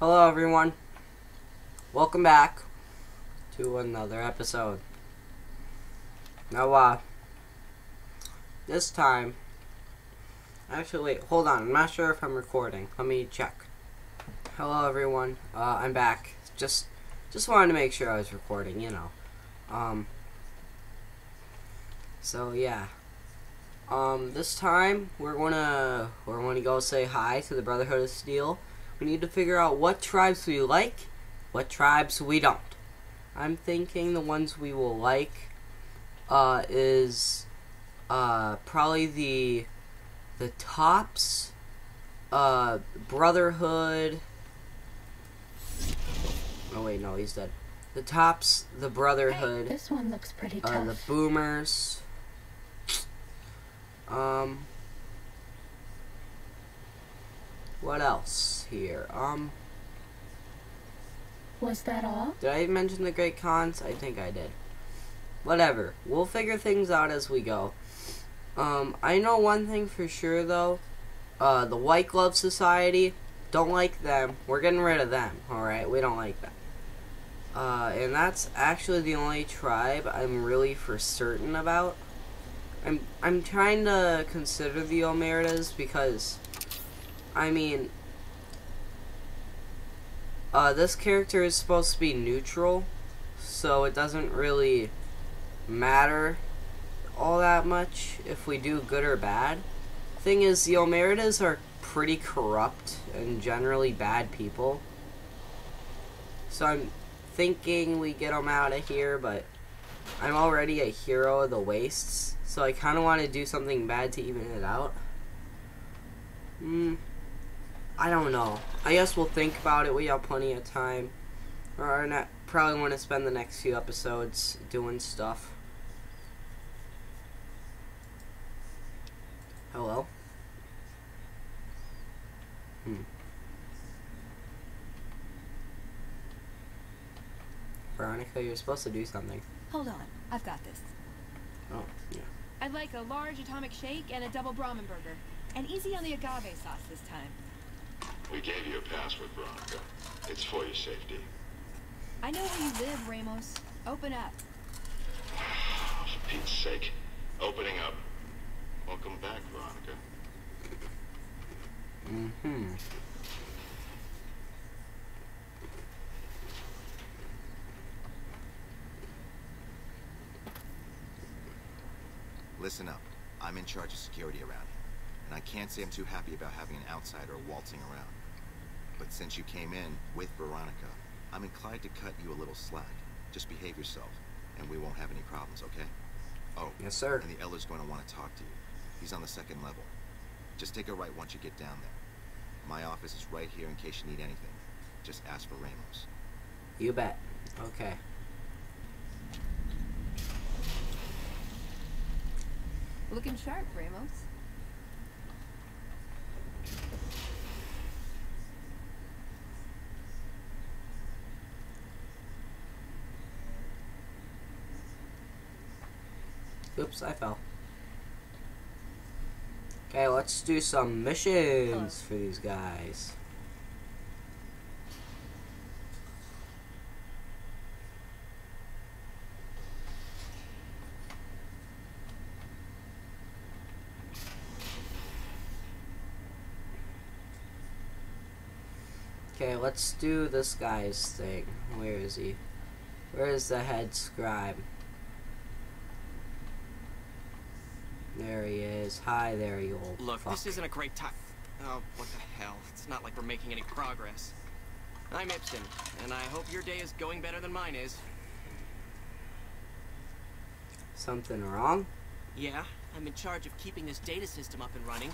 Hello, everyone. Welcome back to another episode. Now, uh, this time, actually, wait, hold on. I'm not sure if I'm recording. Let me check. Hello, everyone. Uh, I'm back. Just, just wanted to make sure I was recording. You know. Um. So yeah. Um, this time we're gonna we're gonna go say hi to the Brotherhood of Steel. We need to figure out what tribes we like, what tribes we don't. I'm thinking the ones we will like uh, is uh, probably the the tops, uh, Brotherhood. Oh wait, no, he's dead. The tops, the Brotherhood, This one looks pretty tough. uh, the Boomers. Um. What else here? Um. Was that all? Did I mention the Great Khans? I think I did. Whatever. We'll figure things out as we go. Um, I know one thing for sure though. Uh, the White Glove Society. Don't like them. We're getting rid of them. Alright, we don't like them. Uh, and that's actually the only tribe I'm really for certain about. I'm I'm trying to consider the Omertas because I mean uh, this character is supposed to be neutral, so it doesn't really matter all that much if we do good or bad. Thing is, the Omertas are pretty corrupt and generally bad people. So I'm thinking we get them out of here, but I'm already a hero of the wastes, so I kind of want to do something bad to even it out. Hmm. I don't know. I guess we'll think about it. We have plenty of time. Or not, probably want to spend the next few episodes doing stuff. Hello? Hmm. Veronica, you're supposed to do something. Hold on, I've got this. Oh, yeah. I'd like a large atomic shake and a double Brahmin burger. And easy on the agave sauce this time. We gave you a password, Veronica. It's for your safety. I know where you live, Ramos. Open up. For Pete's sake. Opening up. Welcome back, Veronica. Mm-hmm. Listen up. I'm in charge of security around here, and I can't say I'm too happy about having an outsider waltzing around. But since you came in with Veronica, I'm inclined to cut you a little slack. Just behave yourself, and we won't have any problems, okay? Oh, Yes, sir. and the Elder's going to want to talk to you. He's on the second level. Just take a right once you get down there. My office is right here in case you need anything. Just ask for Ramos. You bet. Okay. Looking sharp, Ramos. Oops, I fell. Okay, let's do some missions for these guys. Okay, let's do this guy's thing. Where is he? Where is the head scribe? There he is. Hi there, you old Look, fuck. this isn't a great time. Oh, what the hell? It's not like we're making any progress. I'm Ibsen, and I hope your day is going better than mine is. Something wrong? Yeah, I'm in charge of keeping this data system up and running,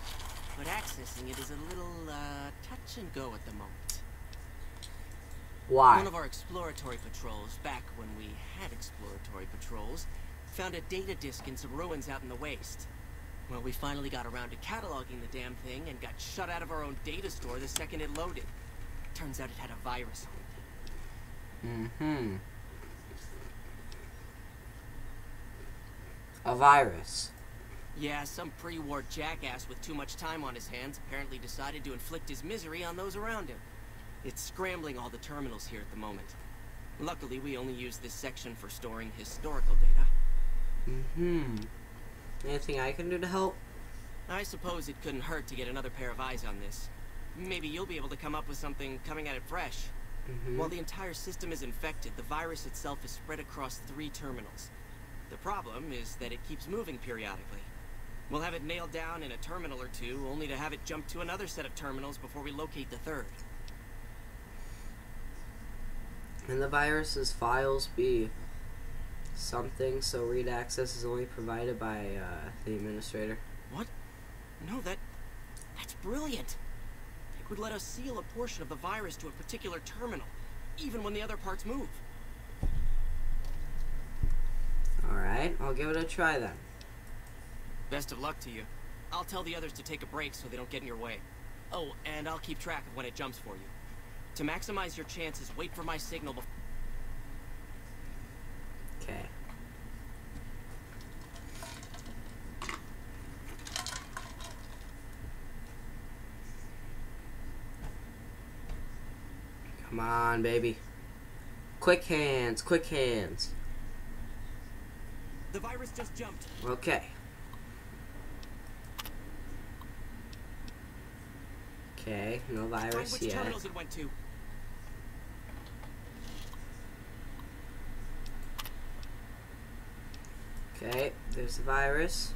but accessing it is a little, uh, touch and go at the moment. Why? One of our exploratory patrols, back when we had exploratory patrols, found a data disk in some ruins out in the waste. Well, we finally got around to cataloging the damn thing and got shut out of our own data store the second it loaded. Turns out it had a virus on it. Mm-hmm. A virus. Yeah, some pre-war jackass with too much time on his hands apparently decided to inflict his misery on those around him. It's scrambling all the terminals here at the moment. Luckily, we only use this section for storing historical data. Mm-hmm. Anything I can do to help? I suppose it couldn't hurt to get another pair of eyes on this. Maybe you'll be able to come up with something coming at it fresh. Mm-hmm. While the entire system is infected, the virus itself is spread across three terminals. The problem is that it keeps moving periodically. We'll have it nailed down in a terminal or two, only to have it jump to another set of terminals before we locate the third. And the virus's files be something so read access is only provided by uh, the administrator. What? No, that... That's brilliant. It would let us seal a portion of the virus to a particular terminal, even when the other parts move. Alright, I'll give it a try then. Best of luck to you. I'll tell the others to take a break so they don't get in your way. Oh, and I'll keep track of when it jumps for you. To maximize your chances, wait for my signal before... Okay. Come on, baby. Quick hands, quick hands. The virus just jumped. Okay. Okay, no Find virus which yet. terminals it went to. Okay, there's the virus.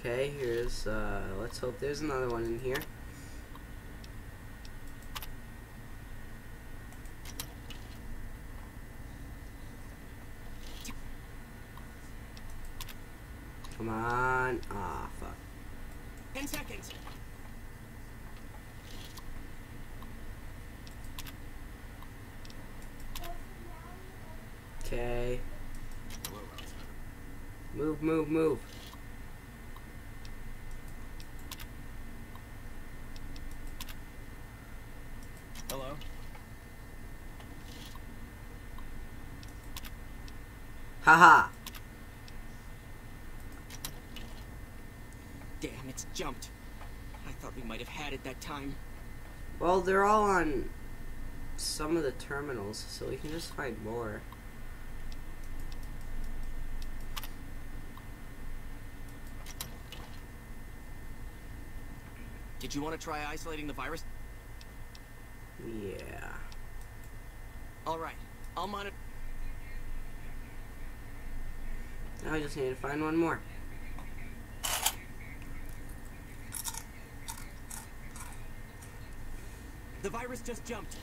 Okay, here's, uh, let's hope there's another one in here. Come on. Ah, fuck. Ten seconds. Okay. Move, move, move. Hello? Haha. Damn, it's jumped. I thought we might have had it that time. Well, they're all on some of the terminals, so we can just find more. Did you want to try isolating the virus? Yeah. Alright, I'll monitor. Now I just need to find one more. The virus just jumped.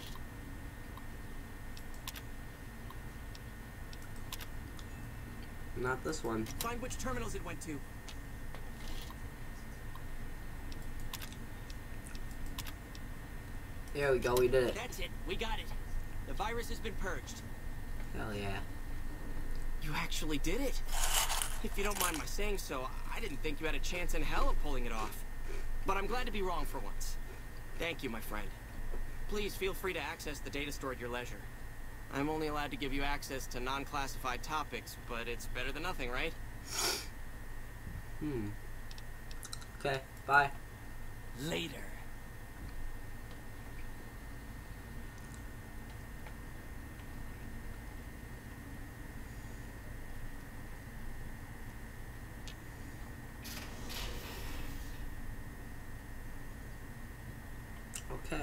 Not this one. Find which terminals it went to. There we go, we did it. That's it. We got it. The virus has been purged. Hell yeah. You actually did it. If you don't mind my saying so, I didn't think you had a chance in hell of pulling it off. But I'm glad to be wrong for once. Thank you, my friend. Please feel free to access the data store at your leisure. I'm only allowed to give you access to non-classified topics, but it's better than nothing, right? Hmm. Okay, bye. Later. Okay.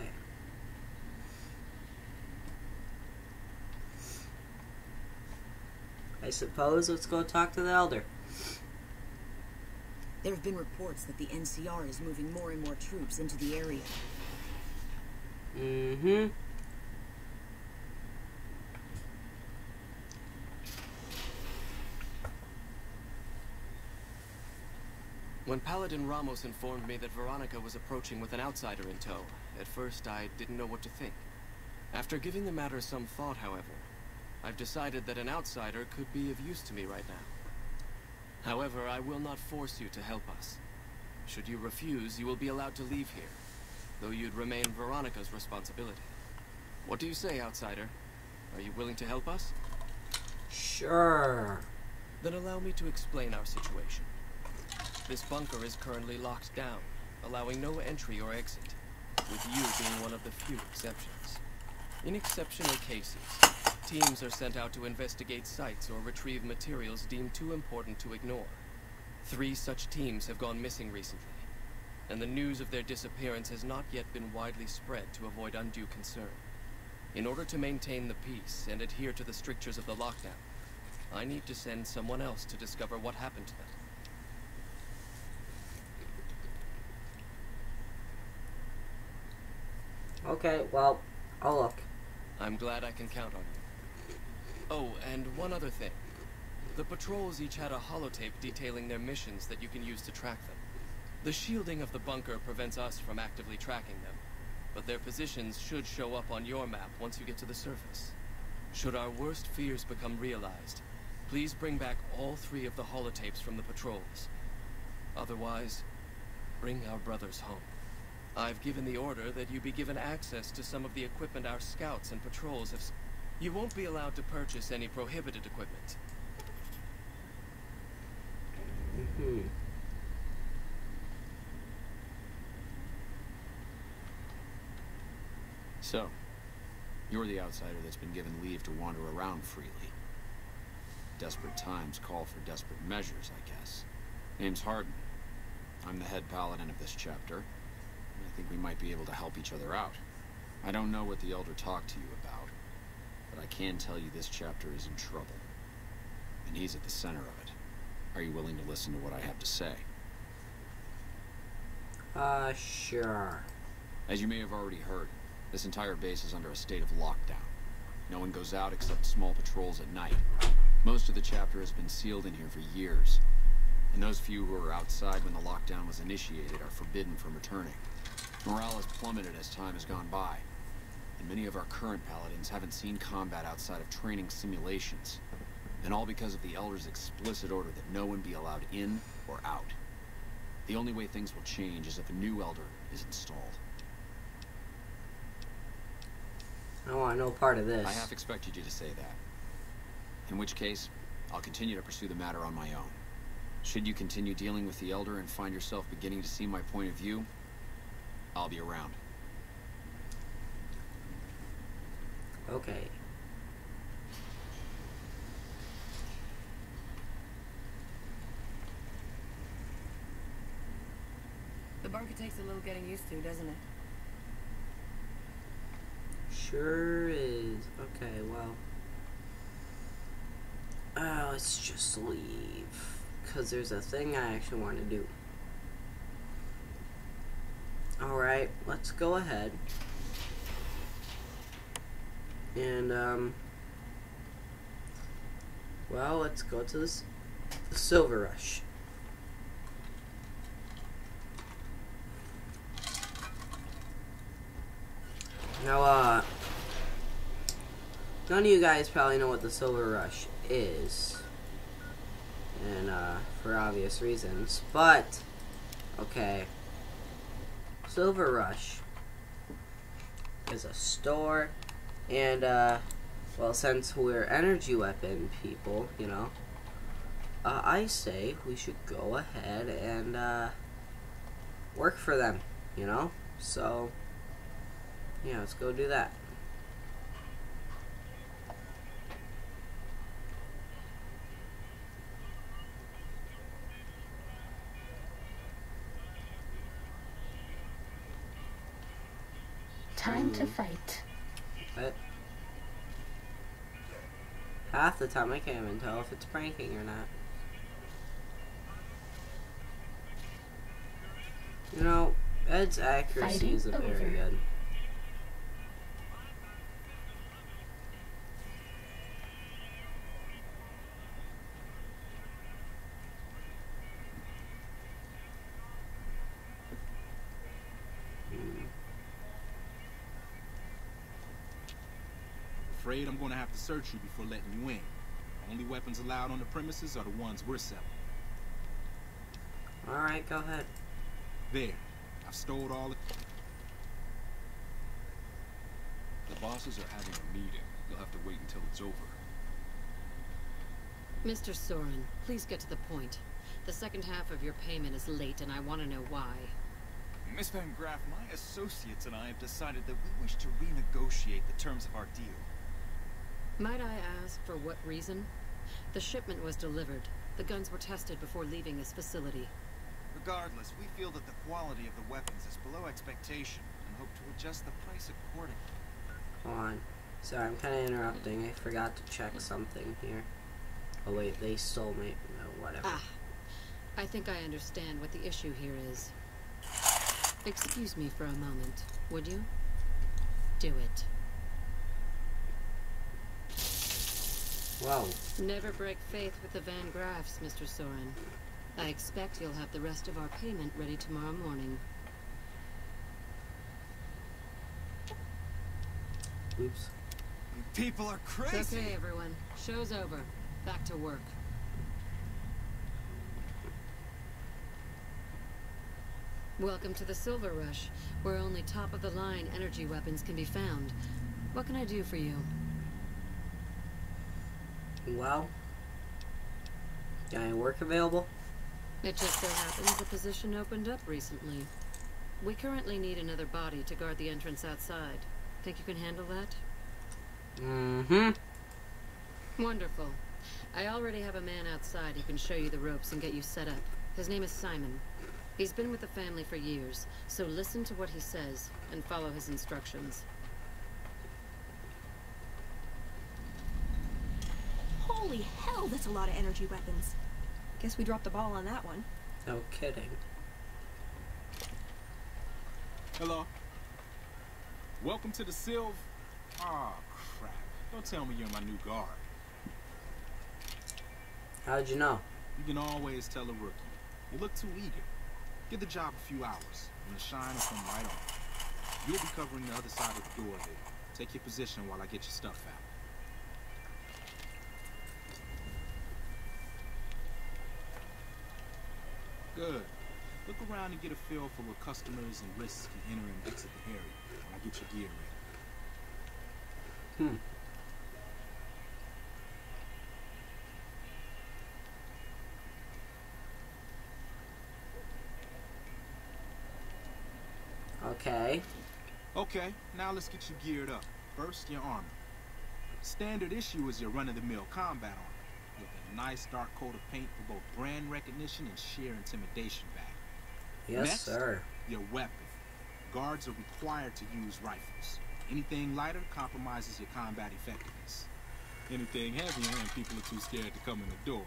I suppose let's go talk to the elder. There have been reports that the NCR is moving more and more troops into the area. Mm-hmm. When Paladin Ramos informed me that Veronica was approaching with an outsider in tow, at first I didn't know what to think. After giving the matter some thought, however, I've decided that an outsider could be of use to me right now. However, I will not force you to help us. Should you refuse, you will be allowed to leave here, though you'd remain Veronica's responsibility. What do you say, outsider? Are you willing to help us? Sure. Then allow me to explain our situation. This bunker is currently locked down, allowing no entry or exit, with you being one of the few exceptions. In exceptional cases, teams are sent out to investigate sites or retrieve materials deemed too important to ignore. Three such teams have gone missing recently, and the news of their disappearance has not yet been widely spread to avoid undue concern. In order to maintain the peace and adhere to the strictures of the lockdown, I need to send someone else to discover what happened to them. Okay, well, I'll look. I'm glad I can count on you. Oh, and one other thing. The patrols each had a holotape detailing their missions that you can use to track them. The shielding of the bunker prevents us from actively tracking them, but their positions should show up on your map once you get to the surface. Should our worst fears become realized, please bring back all three of the holotapes from the patrols. Otherwise, bring our brothers home. I've given the order that you be given access to some of the equipment our scouts and patrols have... s- You won't be allowed to purchase any prohibited equipment. Hmm. So, you're the outsider that's been given leave to wander around freely. Desperate times call for desperate measures, I guess. Name's Harden. I'm the head paladin of this chapter. I think we might be able to help each other out. I don't know what the Elder talked to you about, but I can tell you this chapter is in trouble. And he's at the center of it. Are you willing to listen to what I have to say? Uh, sure. As you may have already heard, this entire base is under a state of lockdown. No one goes out except small patrols at night. Most of the chapter has been sealed in here for years. And those few who were outside when the lockdown was initiated are forbidden from returning. Morale has plummeted as time has gone by. And many of our current paladins haven't seen combat outside of training simulations. And all because of the Elder's explicit order that no one be allowed in or out. The only way things will change is if a new Elder is installed. I don't want no part of this. I half expected you to say that. In which case, I'll continue to pursue the matter on my own. Should you continue dealing with the Elder and find yourself beginning to see my point of view, I'll be around. Okay. The bunker takes a little getting used to, doesn't it? Sure is. Okay, well. Uh, let's just leave. Because there's a thing I actually want to do. Alright, let's go ahead. And, um. Well, let's go to this the Silver Rush. Now, uh, none of you guys probably know what the Silver Rush is, and uh, for obvious reasons. But, okay, Silver Rush is a store, and uh, well, since we're energy weapon people, you know, uh, I say we should go ahead and uh, work for them, you know. So. Yeah, let's go do that. Time to fight. But half the time I can't even tell if it's pranking or not. You know, Ed's accuracy isn't very good. Afraid I'm gonna have to search you before letting you in. Only weapons allowed on the premises are the ones we're selling. Alright, go ahead. There. I've stored all the... bosses are having a meeting. You'll have to wait until it's over. Mr. Soren, please get to the point. The second half of your payment is late, and I want to know why. Miss Van Graff, my associates and I have decided that we wish to renegotiate the terms of our deal. Might I ask for what reason? The shipment was delivered. The guns were tested before leaving this facility. Regardless, we feel that the quality of the weapons is below expectation and hope to adjust the price accordingly. Hold on. Sorry, I'm kind of interrupting. I forgot to check something here. Oh wait, they stole me. No, whatever. Ah, I think I understand what the issue here is. Excuse me for a moment, would you? Do it. Whoa. Never break faith with the Van Graffs, Mr. Soren. I expect you'll have the rest of our payment ready tomorrow morning. Oops. People are crazy. It's okay, everyone. Show's over. Back to work. Welcome to the Silver Rush, where only top-of-the-line energy weapons can be found. What can I do for you? Well. Got any work available? It just so happens a position opened up recently. We currently need another body to guard the entrance outside. Think you can handle that? Mm-hmm. Wonderful. I already have a man outside who can show you the ropes and get you set up. His name is Simon. He's been with the family for years, so listen to what he says and follow his instructions. Holy hell, that's a lot of energy weapons. Guess we dropped the ball on that one. No kidding. Hello. Welcome to the Sylv. Ah, crap. Don't tell me you're my new guard. How'd you know? You can always tell a rookie. You look too eager. Give the job a few hours, and the shine will come right on. You'll be covering the other side of the door there. Take your position while I get your stuff out. Good. Look around and get a feel for where customers and risks can enter and exit the area while I get your gear ready. Hmm. Okay. Okay, now let's get you geared up. First, your armor. Standard issue is your run-of-the-mill combat armor, a nice dark coat of paint for both brand recognition and sheer intimidation value. Yes, Next, sir. Your weapon. Guards are required to use rifles. Anything lighter compromises your combat effectiveness. Anything heavier and people are too scared to come in the door.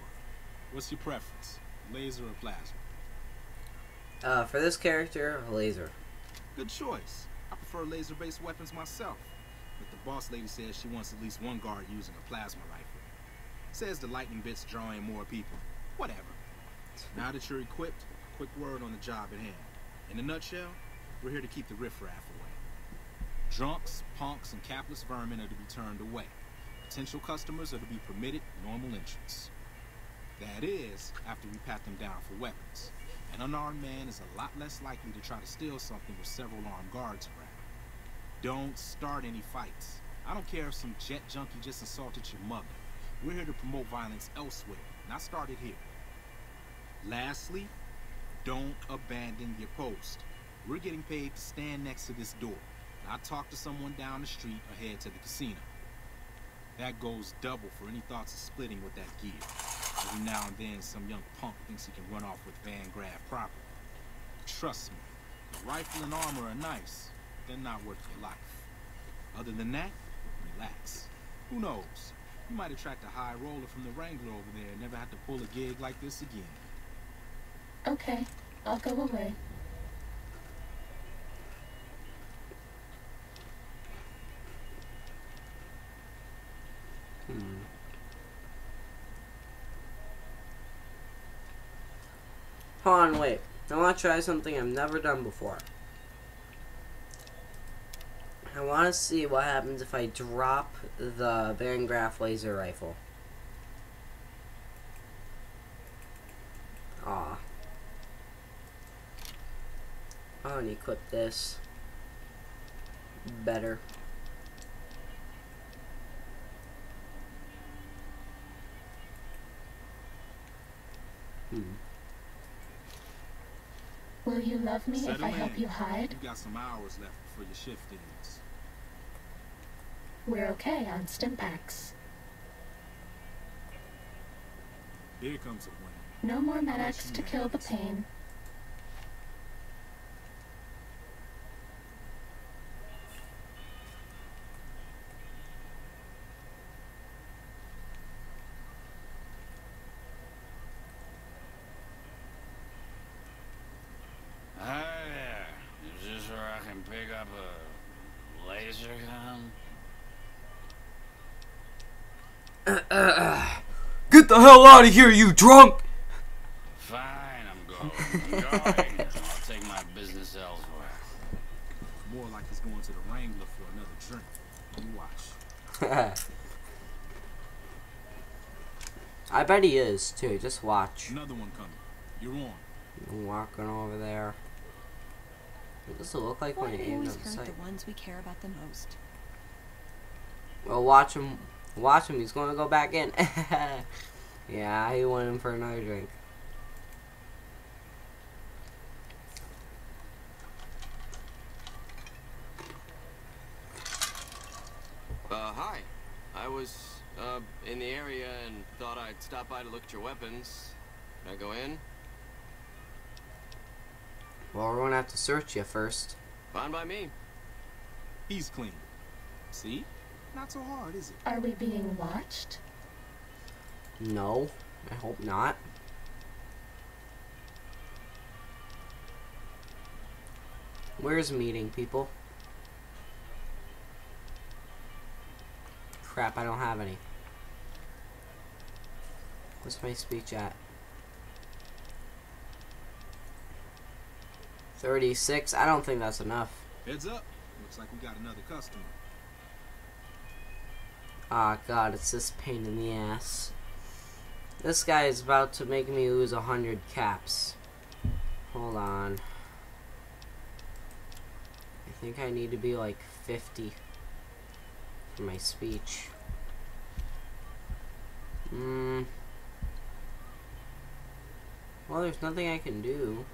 What's your preference, laser or plasma? Uh, for this character, a laser. Good choice. I prefer laser-based weapons myself. But the boss lady says she wants at least one guard using a plasma rifle. Says the lightning bits drawing more people. Whatever. Now that you're equipped, quick word on the job at hand. In a nutshell, we're here to keep the riffraff away. Drunks, punks, and capless vermin are to be turned away. Potential customers are to be permitted normal entrance. That is, after we pat them down for weapons. An unarmed man is a lot less likely to try to steal something with several armed guards around. Don't start any fights. I don't care if some jet junkie just assaulted your mother. We're here to promote violence elsewhere, not started here. Lastly, don't abandon your post. We're getting paid to stand next to this door, not talk to someone down the street or head to the casino. That goes double for any thoughts of splitting with that gear. Every now and then, some young punk thinks he can run off with Van Graff property. Trust me, the rifle and armor are nice, they're not worth your life. Other than that, relax. Who knows? You might attract a high roller from the Wrangler over there and never have to pull a gig like this again. Okay, I'll go away. Hmm. Hold on, wait. I want to try something I've never done before. I want to see what happens if I drop the Baron Graf laser rifle. Aw. I want to equip this better. Hmm. Will you love me Settle if I in. help you hide? You got some hours left before your shift ends. We're okay on Stimpaks. Here comes a winner. No more medics to kill the pain. Hi there. Is this where I can pick up a laser gun? Get the hell out of here, you drunk! Fine, I'm going. I'm going. I'll take my business elsewhere. More like he's going to the Wrangler for another drink. You watch. I bet he is too. Just watch. Another one coming. You're on. I'm walking over there. What does it look like Why when do you they aim always at hurt sight? the ones we care about the most? Well, watch him. Watch him. He's going to go back in. yeah, I went him for another drink. Uh, hi. I was, uh, in the area and thought I'd stop by to look at your weapons. Can I go in? Well, we're going to have to search you first. Fine by me. He's clean. See? Not so hard, is it? Are we being watched? No, I hope not. Where's meeting, people? Crap, I don't have any. What's my speech at? 36? I don't think that's enough. Heads up. Looks like we got another customer. Ah, God, it's this pain in the ass. This guy is about to make me lose a hundred caps. Hold on. I think I need to be like 50 for my speech. Hmm. Well, there's nothing I can do.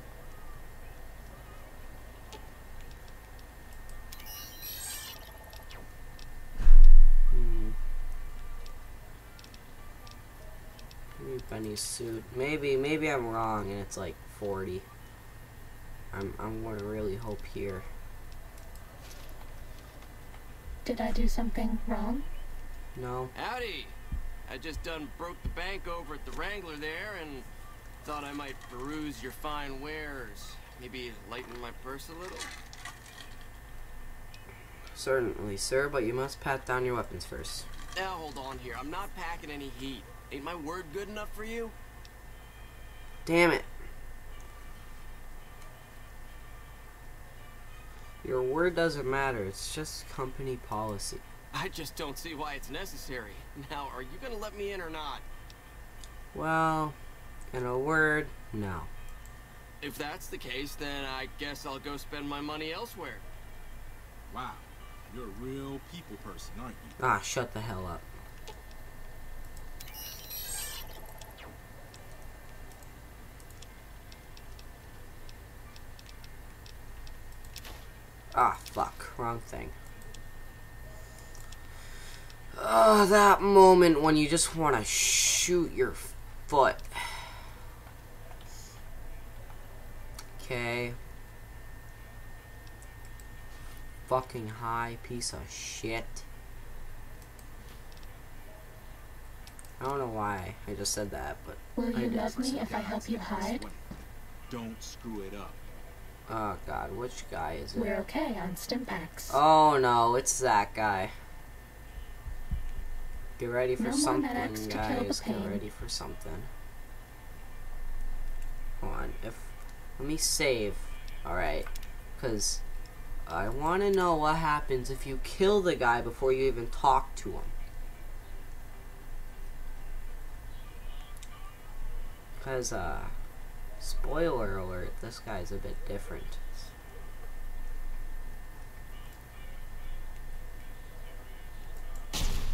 Maybe Benny's suit. Maybe, maybe I'm wrong and it's like 40. I'm, I'm gonna really hope here. Did I do something wrong? No. Howdy! I just done broke the bank over at the Wrangler there and thought I might peruse your fine wares. Maybe lighten my purse a little? Certainly, sir, but you must pat down your weapons first. Now hold on here. I'm not packing any heat. Ain't my word good enough for you? Damn it. Your word doesn't matter, it's just company policy. I just don't see why it's necessary. Now, are you gonna let me in or not? Well, in a word, no. If that's the case, then I guess I'll go spend my money elsewhere. Wow. You're a real people person, aren't you? Ah, shut the hell up. Ah, fuck. Wrong thing. Oh, that moment when you just want to shoot your foot. Okay. Fucking high piece of shit. I don't know why I just said that, but Will I you did. love me if I help you hide? Don't screw it up. Oh god, which guy is it? We're okay on Stimpaks. Oh no, it's that guy. Get ready for No something, medics to kill the guys. Get ready for something. Hold on, if let me save. Alright. Cause I wanna know what happens if you kill the guy before you even talk to him. Cause uh spoiler alert, this guy's a bit different.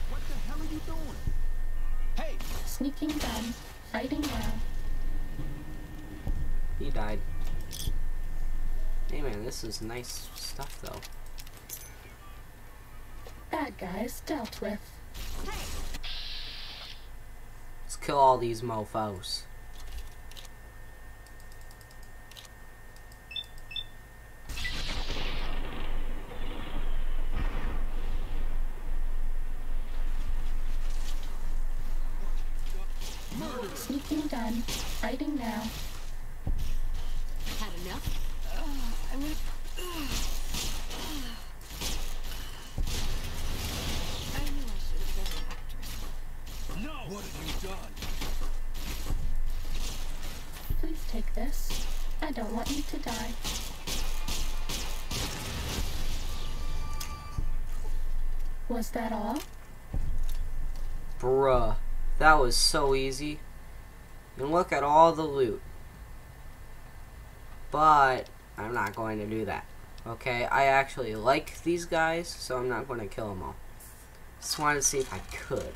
What the hell are you doing? Hey! Sneaking done. Fighting now. he died. Hey man, this is nice stuff though. Bad guys dealt with. Let's kill all these mofos. Sneaking done. Fighting now. Had enough? Uh, I'm gonna. Uh, I knew I should have been an actress. No! What have you done? Please take this. I don't want you to die. Was that all? Bruh. That was so easy. And look at all the loot. But I'm not going to do that. Okay, I actually like these guys, so I'm not going to kill them all. Just wanted to see if I could.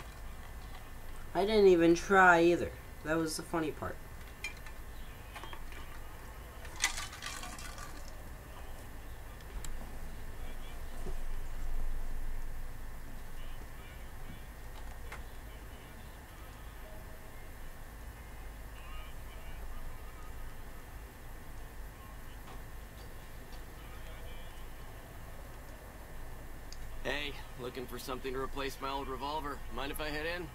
I didn't even try either. That was the funny part. Looking for something to replace my old revolver. Mind if I head in?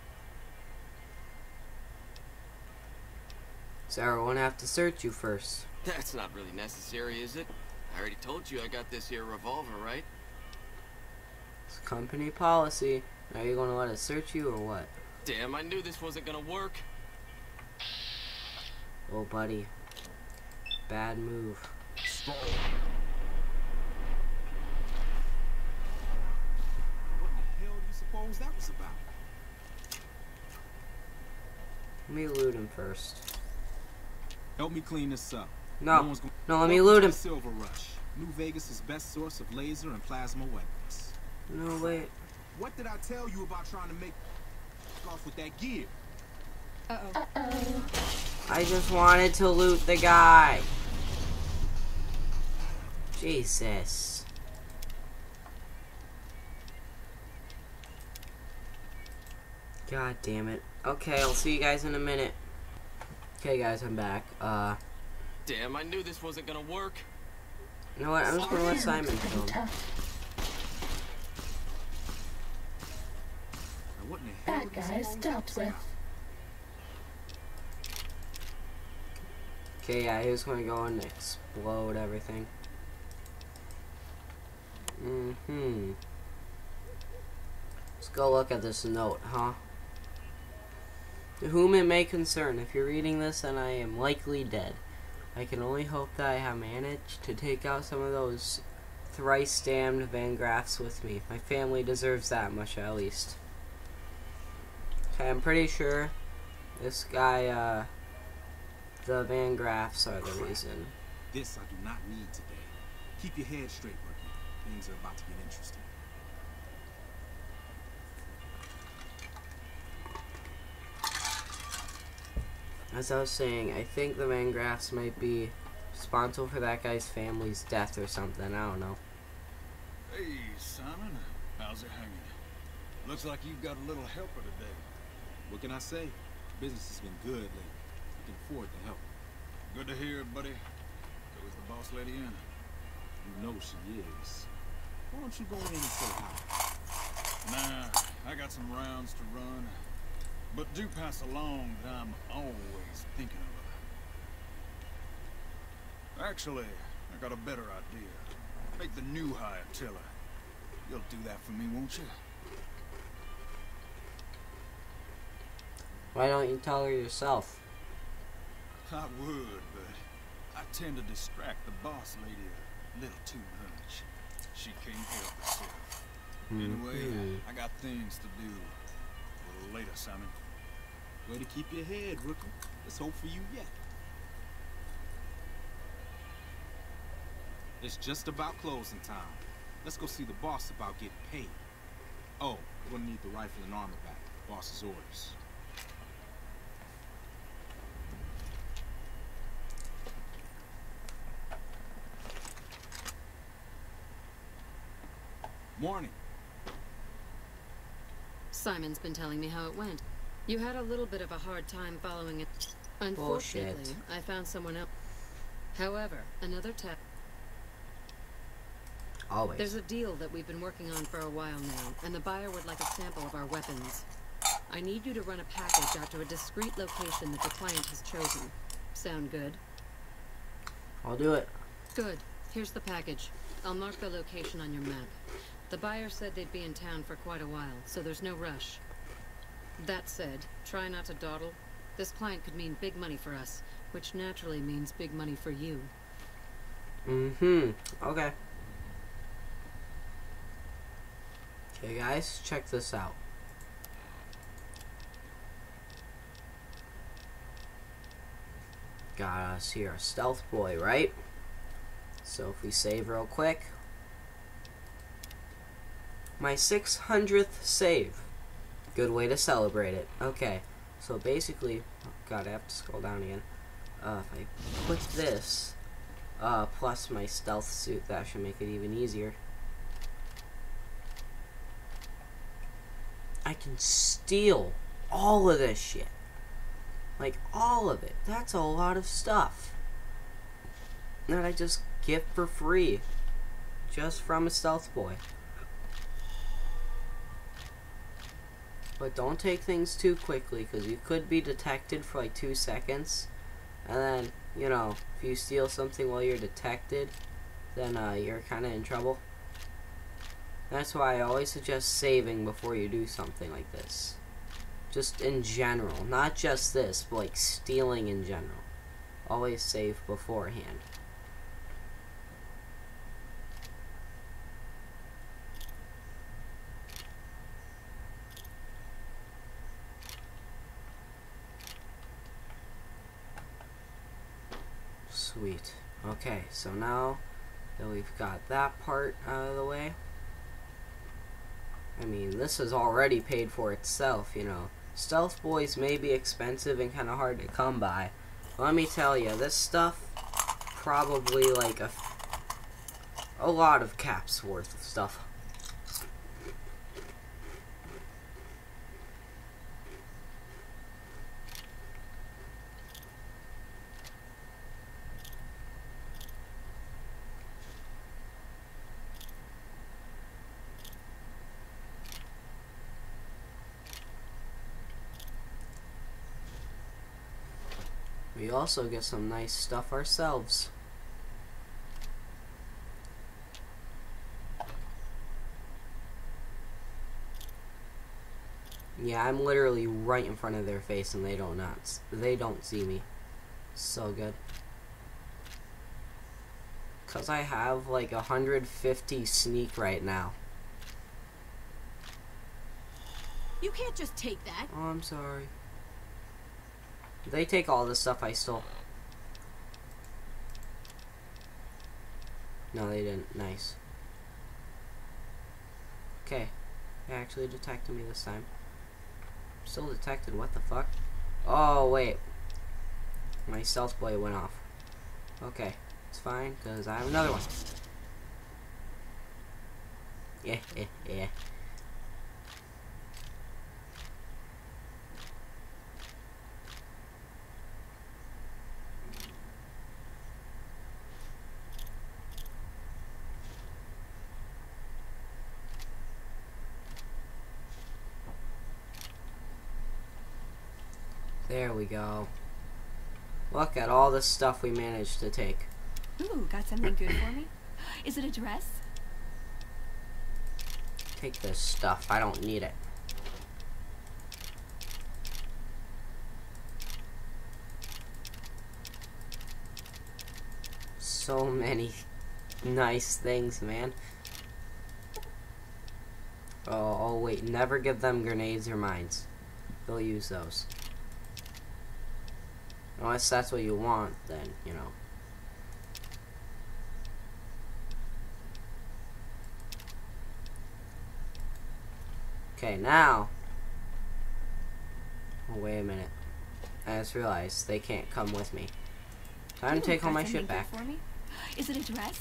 Sarah won't have to search you first. That's not really necessary, is it? I already told you I got this here revolver, right? It's company policy. Are you going to let us search you or what? Damn, I knew this wasn't gonna work. Oh, buddy. Bad move. What the hell do you suppose that was about? Let me loot him first. Help me clean this up. No. one's No, let me loot him. Silver Rush. New Vegas' best source of laser and plasma weapons. No, wait. What did I tell you about trying to make off with that gear? Uh-oh. Uh-oh. I just wanted to loot the guy. Jesus. God damn it. Okay, I'll see you guys in a minute. Okay, guys, I'm back. Uh, Damn, I knew this wasn't gonna work. you know what? I'm just gonna let Simon Pretty kill him. tough. Now, what in the hell Bad do you guys dealt with. Okay, yeah, he was gonna go and explode everything. Mm-hmm. Let's go look at this note, huh? To whom it may concern, if you're reading this and I am likely dead, I can only hope that I have managed to take out some of those thrice damned Van Graffs with me. My family deserves that much at least. Okay, I'm pretty sure this guy, uh, the Van Graffs are the reason. This I do not need today. Keep your head straight, rookie. Things are about to get interesting. As I was saying, I think the Van Graffs might be responsible for that guy's family's death or something. I don't know. Hey, Simon. How's it hanging? Looks like you've got a little helper today. What can I say? Business has been good lately. We can afford the help. Good to hear, buddy. So is the boss lady in? You know she is. Why don't you go in and say hi? Nah, I got some rounds to run. But do pass along that I'm always thinking of her. Actually, I got a better idea. Make the new hire tell her. You'll do that for me, won't you? Why don't you tell her yourself? I would, but I tend to distract the boss lady a little too much. She can't help herself. Anyway, Mhm. I got things to do. Later, Simon. Way to keep your head, rookie. Let's hope for you yet. It's just about closing time. Let's go see the boss about getting paid. Oh, we're gonna need the rifle and armor back. Boss's orders. Morning. Simon's been telling me how it went. You had a little bit of a hard time following it. Unfortunately, Bullshit. I found someone else. However, another tap. Always. There's a deal that we've been working on for a while now, and the buyer would like a sample of our weapons. I need you to run a package out to a discreet location that the client has chosen. Sound good? I'll do it. Good. Here's the package. I'll mark the location on your map. The buyer said they'd be in town for quite a while, so there's no rush. That said, try not to dawdle. This client could mean big money for us, which naturally means big money for you. Mm-hmm. Okay. Okay, guys, check this out. Got us here stealth boy, right? So if we save real quick. My 600th save. Good way to celebrate it. Okay, so basically, oh god, I have to scroll down again. Uh, if I put this, uh, plus my stealth suit, that should make it even easier. I can steal all of this shit. Like, all of it. That's a lot of stuff. That I just get for free. Just from a stealth boy. But don't take things too quickly, because you could be detected for like two seconds. And then, you know, if you steal something while you're detected, then uh, you're kind of in trouble. That's why I always suggest saving before you do something like this. Just in general. Not just this, but like stealing in general. Always save beforehand. Sweet. Okay, so now that we've got that part out of the way, I mean, this is already paid for itself, you know. Stealth boys may be expensive and kind of hard to come by. Let me tell you, this stuff probably like a, a lot of caps worth of stuff. We also get some nice stuff ourselves. Yeah, I'm literally right in front of their face and they don't not they don't see me. So good. Cause I have like 150 sneak right now. You can't just take that. Oh, I'm sorry. They take all the stuff I stole. No, they didn't. Nice. Okay. They actually detected me this time. Still detected. What the fuck? Oh, wait. My stealth boy went off. Okay. It's fine, because I have another one. Yeah, yeah, yeah. We go. Look at all the stuff we managed to take. Ooh, got something good for me? Is it a dress? Take this stuff. I don't need it. So many nice things, man. Oh, oh, wait. Never give them grenades or mines. They'll use those. Unless that's what you want, then, you know. Okay, now. Oh, wait a minute. I just realized they can't come with me. Time you to take all my shit back. For me? Is it a dress?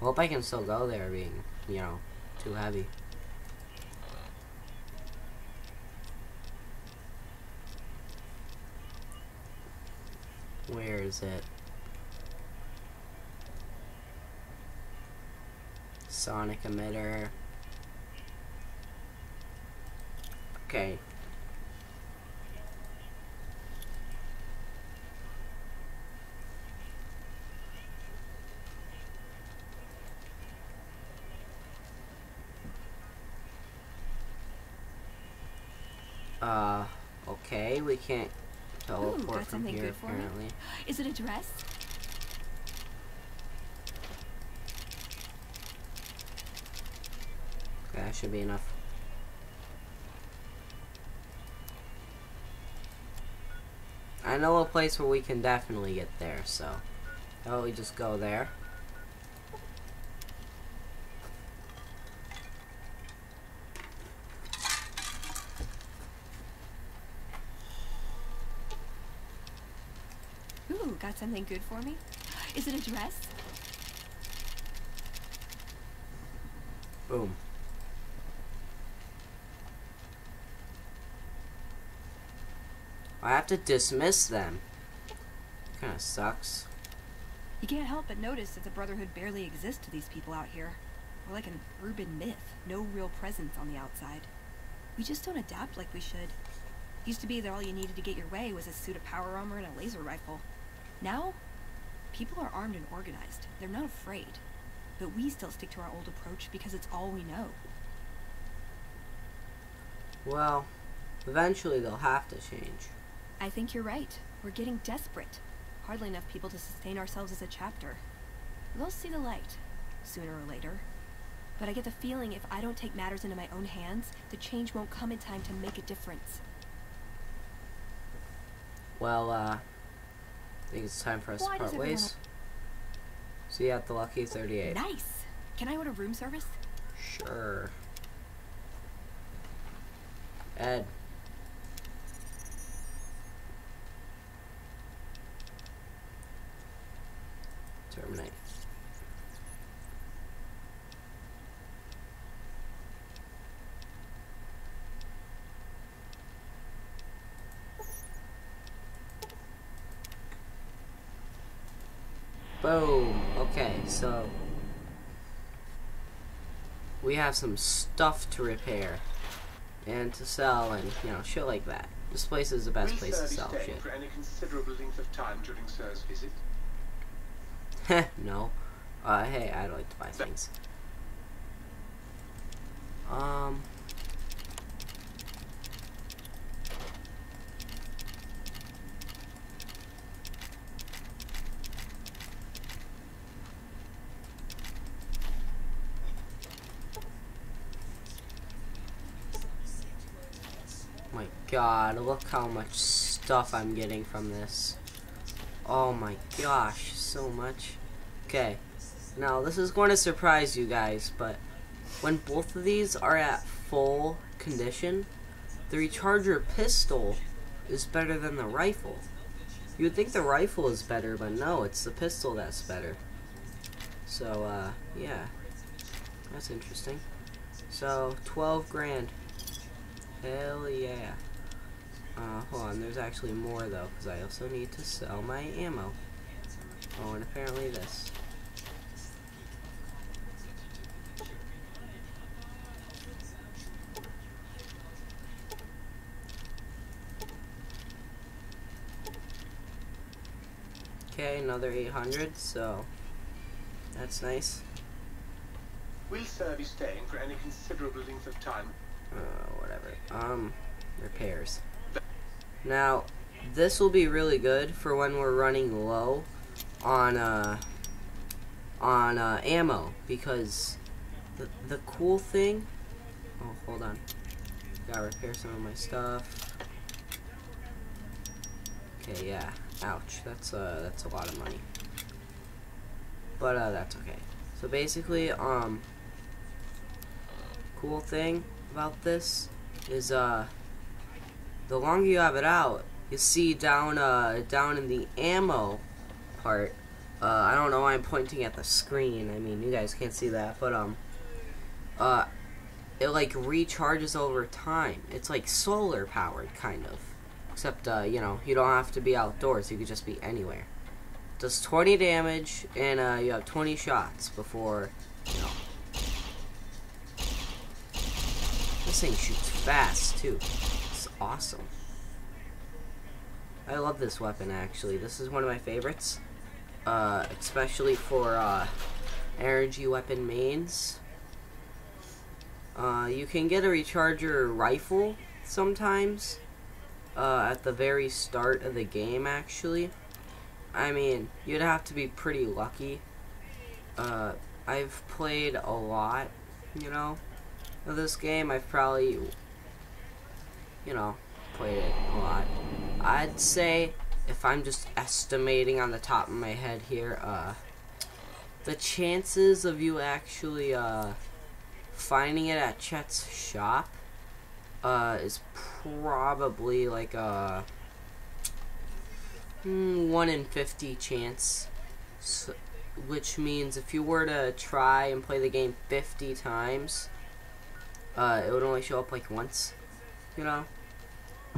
Hope I can still go there being, you know, too heavy. Where is it? Sonic emitter. Okay. We can't teleport got from something here good for me. apparently. Is it a dress? Okay, that should be enough. I know a place where we can definitely get there, so how about we just go there? Ooh, got something good for me? Is it a dress? Boom. I have to dismiss them. Kinda sucks. You can't help but notice that the Brotherhood barely exists to these people out here. We're like an urban myth, no real presence on the outside. We just don't adapt like we should. Used to be that all you needed to get your way was a suit of power armor and a laser rifle. Now, people are armed and organized. They're not afraid. But we still stick to our old approach because it's all we know. Well, eventually they'll have to change. I think you're right. We're getting desperate. Hardly enough people to sustain ourselves as a chapter. They'll see the light, sooner or later. But I get the feeling if I don't take matters into my own hands, the change won't come in time to make a difference. Well, uh, think it's time for us Why to part ways. See you at the Lucky 38. Nice! Can I order room service? Sure. Ed. Terminate. Boom. Okay, so we have some stuff to repair and to sell and you know shit like that. This place is the best Will place to sell shit. for any considerable length of time during Sir's visit? no. Uh, hey, I'd like to buy things. Um. My god, look how much stuff I'm getting from this. Oh my gosh, so much. Okay, now this is going to surprise you guys, but when both of these are at full condition, the recharger pistol is better than the rifle. You would think the rifle is better, but no, it's the pistol that's better. So, uh, yeah. That's interesting. So, 12 grand. Hell yeah. Uh, hold on, there's actually more though, because I also need to sell my ammo. Oh, and apparently this. Okay, another 800, so that's nice. Will Sir be staying for any considerable length of time? Uh, whatever. Um, repairs. Now, this will be really good for when we're running low on, uh, on, uh, ammo, because the, the cool thing... Oh, hold on. Gotta repair some of my stuff. Okay, yeah. Ouch. That's, uh, that's a lot of money. But, uh, that's okay. So basically, um, cool thing about this is uh the longer you have it out you see down uh down in the ammo part Uh, I don't know why I'm pointing at the screen. I mean, you guys can't see that, but um, uh, it like recharges over time. It's like solar powered, kind of. Except, uh, you know, you don't have to be outdoors. You could just be anywhere. Does 20 damage, and uh, you have 20 shots before, you know. This thing shoots fast, too. Awesome. I love this weapon, actually. This is one of my favorites. Uh, especially for, uh, energy weapon mains. Uh, you can get a recharger rifle sometimes. Uh, at the very start of the game, actually. I mean, you'd have to be pretty lucky. Uh, I've played a lot, you know, of this game. I've probably, you know, played it a lot. I'd say, if I'm just estimating on the top of my head here, uh, the chances of you actually, uh, finding it at Chet's shop, uh, is probably like a mm, 1 in 50 chance. So, which means if you were to try and play the game 50 times, uh, it would only show up like once, you know?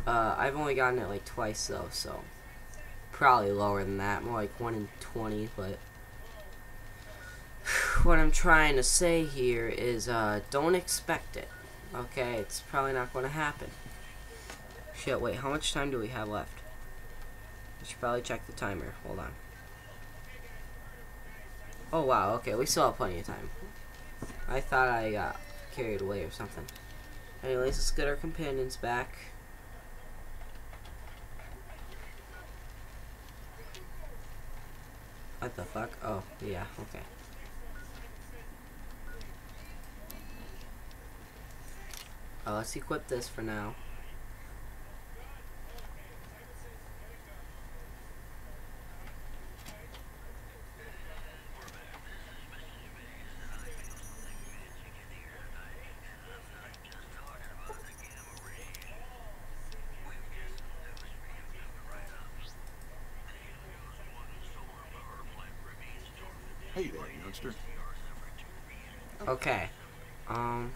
Uh, I've only gotten it like twice though, so probably lower than that, more like 1 in 20, but what I'm trying to say here is uh, don't expect it, okay? It's probably not going to happen. Shit, wait, how much time do we have left? I should probably check the timer. Hold on. Oh, wow, okay, we still have plenty of time. I thought I got carried away or something. Anyways, let's get our companions back. What the fuck? Oh, yeah, okay. Uh, let's equip this for now. Hey there, youngster. Okay. Um.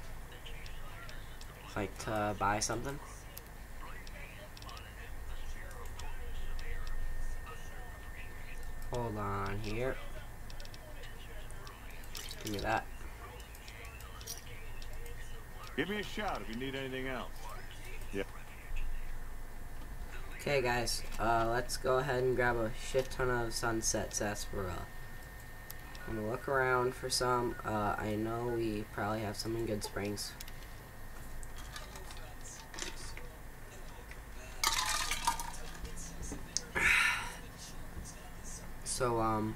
Like to buy something? Hold on here. Give me that. Give me a shout if you need anything else. Yeah. Okay, guys. Uh, let's go ahead and grab a shit ton of sunset sarsaparilla. I'm gonna look around for some. Uh, I know we probably have some in Goodsprings. So, um...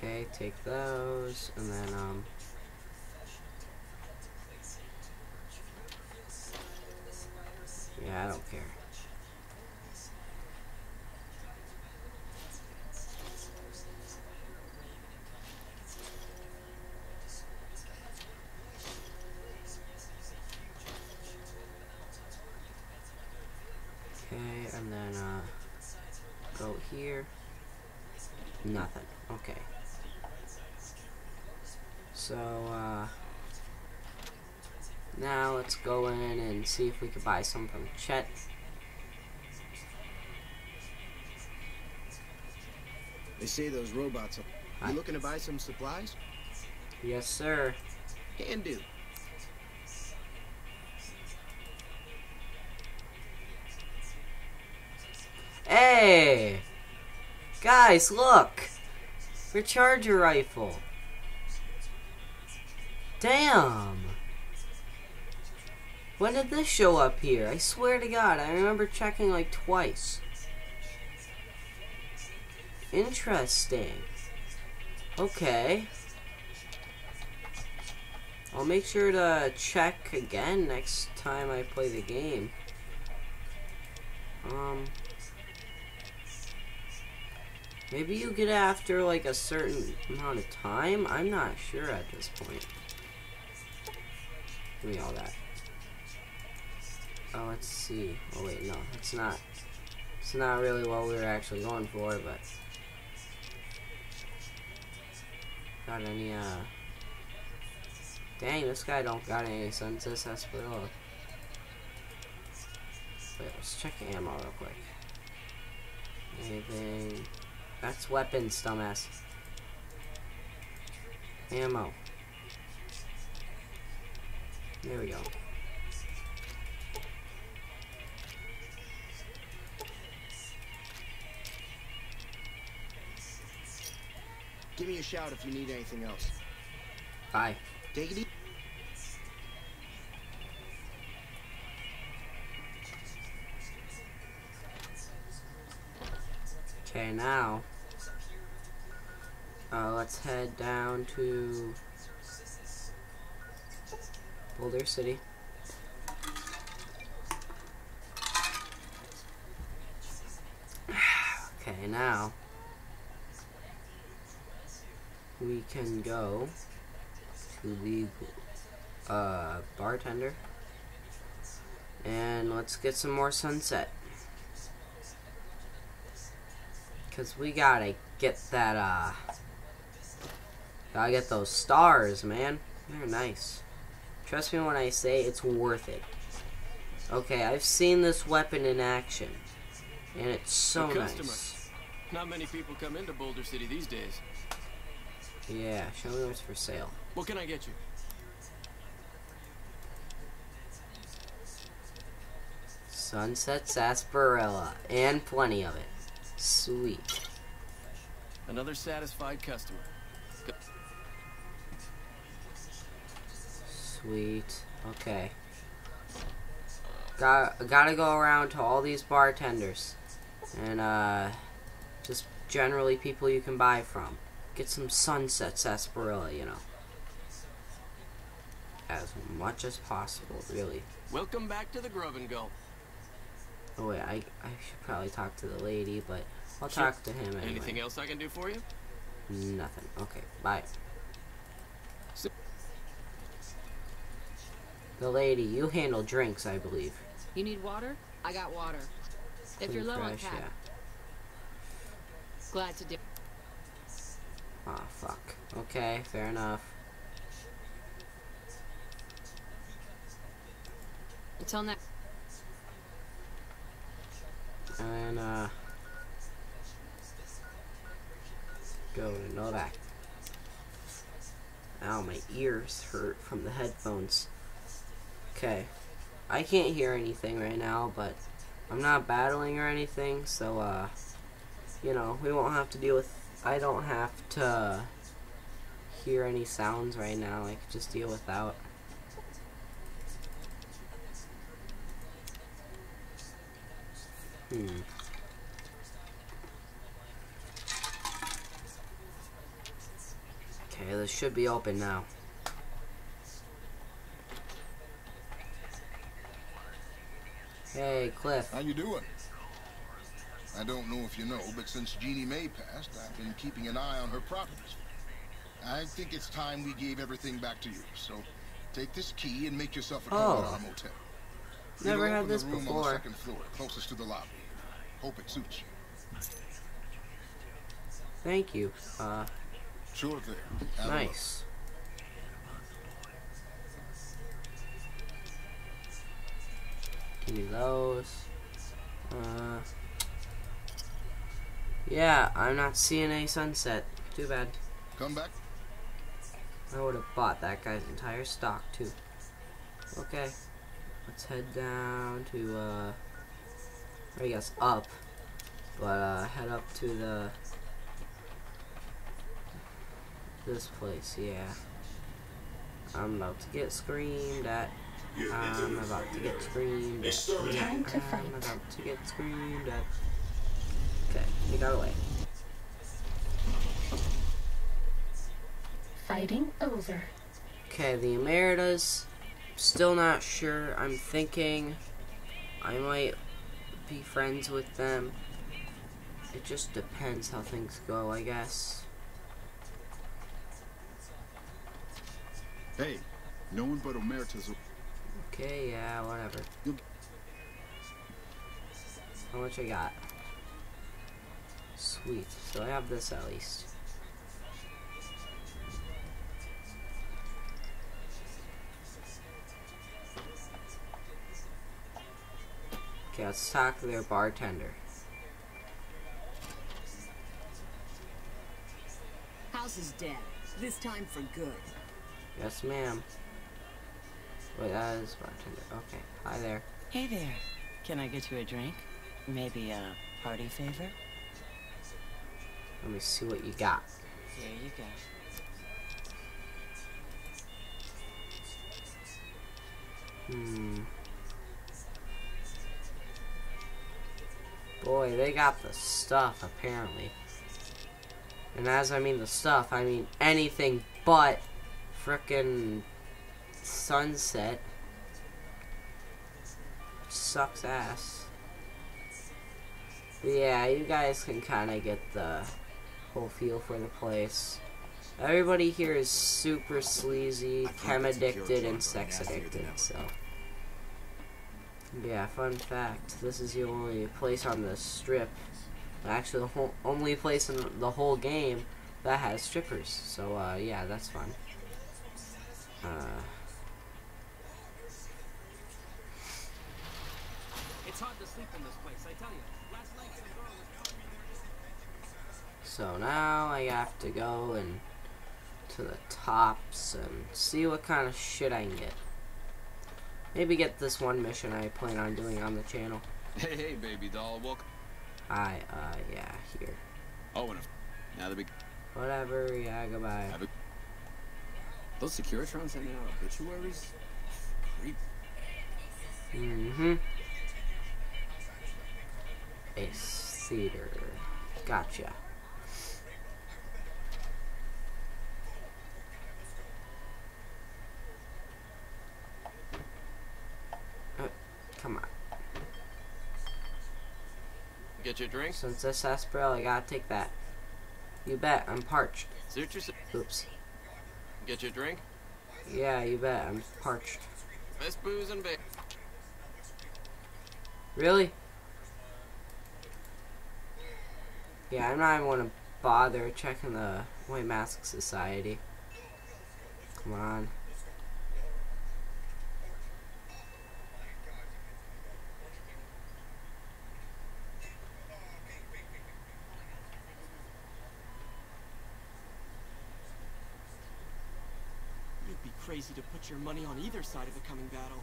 Okay, take those, and then, um... Yeah, I don't care. Okay, and then, uh, go here. Nothing. Okay. So, uh, now let's go in and see if we can buy some from Chet. They say those robots are... You looking to buy some supplies? Yes, sir. Can do. Hey! Guys, look! Recharger rifle. Damn! When did this show up here? I swear to God, I remember checking like twice. Interesting. Okay. I'll make sure to check again next time I play the game. Um, Maybe you get after like a certain amount of time? I'm not sure at this point. Give me all that. Oh, let's see. Oh wait, no, it's not. It's not really what we were actually going for, but got any uh Dang, this guy don't got any sunset sarsaparilla. Wait, let's check ammo real quick. Anything that's weapons, dumbass. Ammo. There we go. Give me a shout if you need anything else. Bye. Take it easy. Okay, now uh, let's head down to Boulder City. okay, now we can go to the uh, bartender and let's get some more sunset. Cause we gotta get that uh gotta get those stars, man. They're nice. Trust me when I say it's worth it. Okay, I've seen this weapon in action. And it's so nice. Not many people come into Boulder City these days. Yeah, show me what's for sale. What can I get you? Sunset sarsaparilla. And plenty of it. Sweet. Another satisfied customer. Sweet. Okay. Got gotta go around to all these bartenders, and uh, just generally people you can buy from. Get some sunset sarsaparilla, you know, as much as possible, really. Welcome back to the Grub and Go. Oh wait, I I should probably talk to the lady, but I'll Sure. talk to him anyway. Anything else I can do for you? Nothing. Okay, bye. The lady, you handle drinks, I believe. You need water? I got water. If you're Clean low on fresh, cap, glad to do. Ah, fuck. Okay, fair enough. Until next. And, uh... Go to Novac. Ow, my ears hurt from the headphones. Okay. I can't hear anything right now, but I'm not battling or anything, so, uh... You know, we won't have to deal with... I don't have to hear any sounds right now. I can just deal without. Hmm. Okay, this should be open now. Hey, Cliff. How you doing? I don't know if you know, but since Jeannie May passed, I've been keeping an eye on her properties. I think it's time we gave everything back to you. So take this key and make yourself at home at our motel. Never It'll had this room on the second floor, closest to the lobby. Hope it suits you. Thank you. Uh, Sure thing. Nice. Give me those. Uh, yeah, I'm not seeing any sunset. Too bad. Come back. I would have bought that guy's entire stock too. Okay, let's head down to uh, I guess up, but uh, head up to the this place. Yeah, I'm about to get screamed at. I'm about to get screamed at. Time to fight. I'm about to get screamed at. Okay, he got away. Fighting over. Okay, the Omertas. Still not sure. I'm thinking I might be friends with them. it just depends how things go, I guess. Hey, no one but Omerta's. Okay, yeah, whatever. How much I got? Sweet. So I have this at least. Okay, let's talk to their bartender. House is dead. This time for good. Yes, ma'am. Wait, that is bartender. Okay, hi there. Hey there. Can I get you a drink? Maybe a party favor? Let me see what you got. Here you go. Hmm. Boy, they got the stuff, apparently. And as I mean the stuff, I mean anything but frickin' sunset. Sucks ass. But yeah, you guys can kind of get the whole feel for the place. Everybody here is super sleazy, chem addicted, and sex addicted, so. Yeah, fun fact, this is the only place on the strip, actually the whole, only place in the whole game that has strippers, so uh, yeah, that's fun. Uh, It's hard to sleep in this place, I tell you. Last night some girl was So now I have to go and to the tops and see what kind of shit I can get. Maybe get this one mission I plan on doing on the channel. Hey, hey, baby doll, welcome. I, uh, yeah, here. Oh, and a, now the big. Whatever, yeah, goodbye. Have a, those Securitrons sending out obituaries? Creep. Mm-hmm. Ace Theater. Gotcha. Uh, come on. Get your drink? Since this sarsaparilla, I gotta take that. You bet, I'm parched. Suit yourself. Oops. Get your drink? Yeah, you bet, I'm parched. Miss booze and bait. Really? Yeah, I'm not even gonna bother checking the White Mask Society. Come on. You'd be crazy to put your money on either side of a coming battle.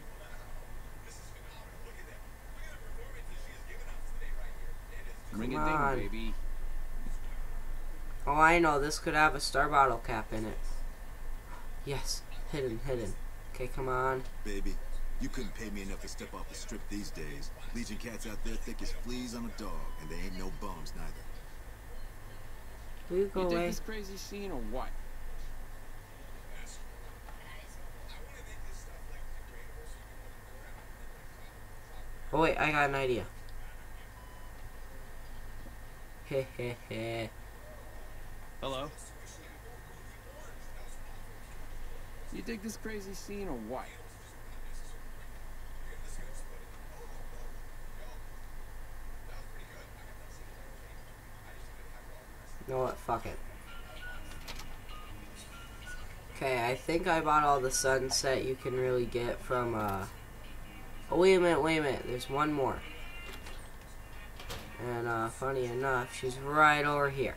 Ring a ding, baby. Oh, I know. This could have a star bottle cap in it. Yes. Hidden, hidden. Okay, come on. Baby, you couldn't pay me enough to step off the strip these days. Legion cats out there thick as fleas on a dog, and they ain't no bums neither. Will you go you dig away? this crazy scene or what? Oh, wait. I got an idea. Heh heh heh. Hello? You dig this crazy scene or what? You know what? Fuck it. Okay, I think I bought all the sunset you can really get from, uh... Oh, wait a minute, wait a minute. There's one more. And, uh, funny enough, she's right over here.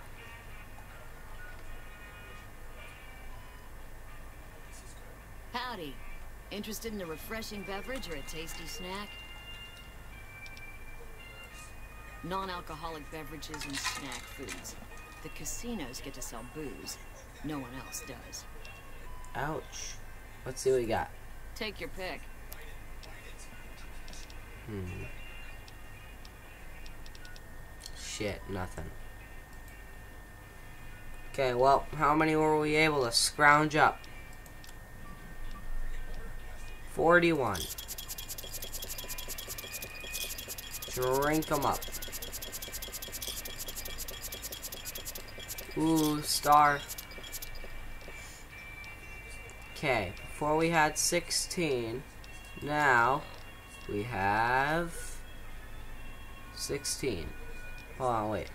Interested in a refreshing beverage or a tasty snack? Non-alcoholic beverages and snack foods. The casinos get to sell booze. No one else does. Ouch. Let's see what we got. Take your pick. Hmm. Shit, nothing. Okay, well, how many were we able to scrounge up? 41. Drink them up. Ooh, star. Okay, before we had 16. Now, we have 16. Hold on, wait.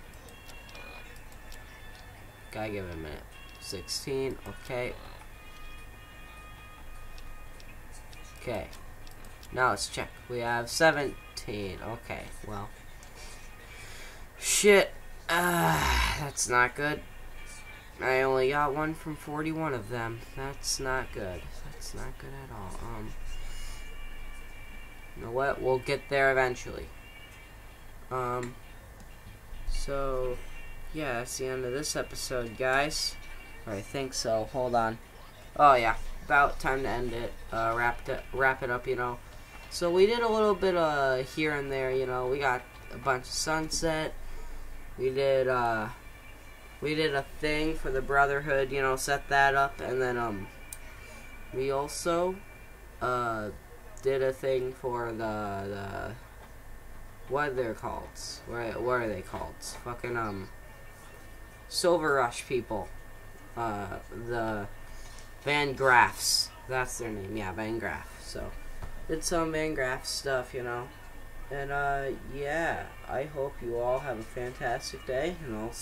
Gotta give it a minute. 16, okay. Okay. Now let's check. We have 17. Okay, well. Shit. Uh, that's not good. I only got one from 41 of them. That's not good. That's not good at all. Um, you know what? We'll get there eventually. Um, so, yeah, that's the end of this episode, guys. Or I think so. Hold on. Oh, yeah. About time to end it. Uh, wrap it, wrap it up, you know. So we did a little bit uh, here and there, you know. We got a bunch of sunset. We did, uh, we did a thing for the Brotherhood, you know, set that up. And then, um, we also, uh, did a thing for the, the, what are they called? What, what are they called? Fucking, um, Silver Rush people. Uh, the Van Graffs. That's their name. Yeah, Van Graff. So, did some Van Graff stuff, you know. And, uh, yeah, I hope you all have a fantastic day, and I'll